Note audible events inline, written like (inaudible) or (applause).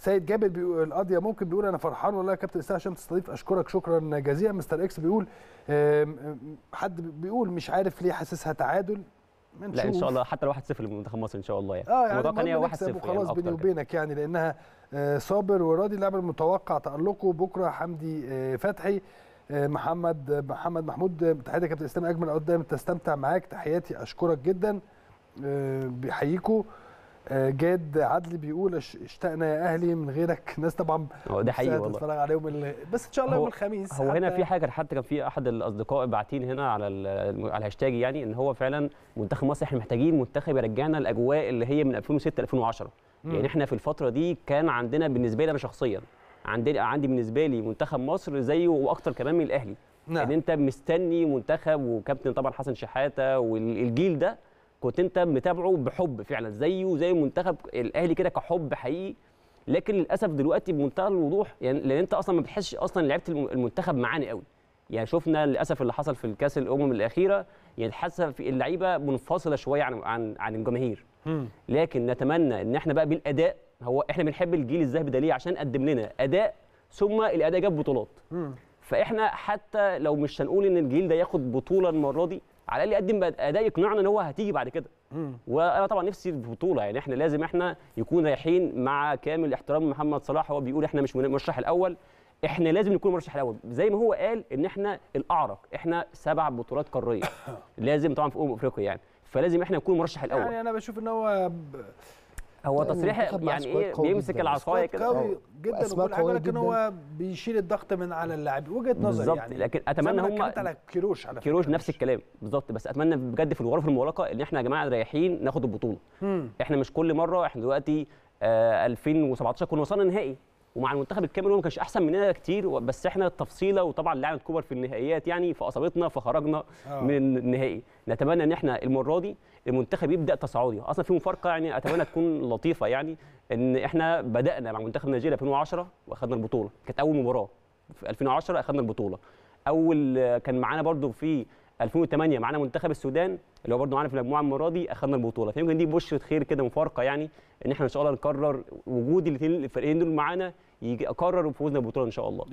سيد جابر بيقول القضية ممكن بيقول أنا فرحان والله يا كابتن اسلام عشان تستضيف أشكرك شكرا. جزيلا مستر إكس بيقول حد بيقول مش عارف ليه حاسسها تعادل؟ لا إن. شاء الله حتى لو 1-0 لمنتخب مصر إن شاء الله يعني. آه يعني كان المهم هي 1-0 نكسب يعني وخلاص بيني كده. وبينك يعني لأنها آه، صابر وراضي اللاعب المتوقع تألقه. بكرة حمدي آه، فتحي آه، محمد محمد محمود. تحياتي يا كابتن إسلام أجمل دايما تستمتع معاك. تحياتي أشكرك جدا بيحييكوا. جاد عدلي بيقول "اش- اشتقنا يا أهلي من غيرك ناس طبعا هو ده حقيقي والله تتفرج عليهم ال- بس إن شاء الله يوم الخميس هو هنا في حاجة حتى كان في أحد الأصدقاء باعتين هنا على على الهاشتاج يعني إن هو فعلا منتخب مصر إحنا محتاجين منتخب يرجعنا الأجواء اللي هي من 2006 2010 مم. يعني إحنا في الفترة دي كان عندنا بالنسبة لي أنا شخصيا عندي عندي بالنسبة لي منتخب مصر زيه وأكتر كمان من الأهلي نعم. إن أنت مستني منتخب وكابتن طبعا حسن شحاتة والجيل ده كنت انت متابعه بحب فعلا زيه زي منتخب الأهلي كده كحب حقيقي. لكن للأسف دلوقتي بمنتهى الوضوح يعني لأن انت أصلا ما بتحسش أصلا لعيبة الم- المنتخب معانا قوي. يعني شفنا للأسف اللي حصل في الكأس الأمم الأخيرة يعني حاسه في اللعيبة منفصلة شوية عن عن عن الجماهير. لكن نتمنى إن إحنا بقى بالأداء هو إحنا بنحب الجيل الذهبي ده ليه؟ عشان قدم لنا أداء ثم الاداء جاب بطولات. فاحنا حتى لو مش هنقول إن الجيل ده ياخد بطولة المرة دي على الأقل يقدم أداء يقنعنا إن هو هتيجي بعد كده. وأنا طبعا نفسي في بطولة يعني إحنا لازم إحنا يكون رايحين مع كامل احترام محمد صلاح هو بيقول إحنا مش المرشح الأول. إحنا لازم نكون المرشح الأول. زي ما هو قال إن إحنا الأعرق إحنا سبع بطولات قارية. (coughs) لازم طبعا في أمم أفريقيا يعني. فلازم إحنا نكون المرشح الأول. يعني أنا بشوف إن هو ب- هو تصريح يعني إيه؟ بيمسك جداً. العصاية كده. قوي جدا. وأسماء وكل حاجة لكن جداً. هو بيشيل الضغط من على اللاعب. وجهة نظر بالظبط، يعني لكن أنا هم- على كيروش على كيروش. نفس الكلام. بالظبط. بس أتمنى بجد في الغرف المغلقة إن إحنا يا جماعة رايحين ناخد البطولة. إحنا مش كل مرة إحنا دلوقتي آه 2017 كنا وصلنا نهائي. ومع المنتخب الكاميروني ما كانش أحسن مننا كتير بس إحنا التفصيلة وطبعا لعبه كوبر في النهائيات يعني فأصابتنا فخرجنا آه. من النهائي. نتمنى إن إحنا المرة دي المنتخب يبدأ تصاعدي. أصلا في مفارقة يعني أتمنى تكون (laughs) لطيفة يعني إن إحنا بدأنا مع منتخب نيجيريا 2010 وأخدنا البطولة. كانت أول مباراة. في 2010 أخدنا البطولة. أول كان معانا برضو في 2008 معانا منتخب السودان اللي هو برضو معانا في المجموعة المرة دي أخدنا البطولة. فيمكن دي بشره خير كده مفارقه يعني إن إحنا إن شاء الله نكرر وجود الاثنين الفريقين دول معانا يجي اكرر وفوزنا بالبطوله إن شاء الله.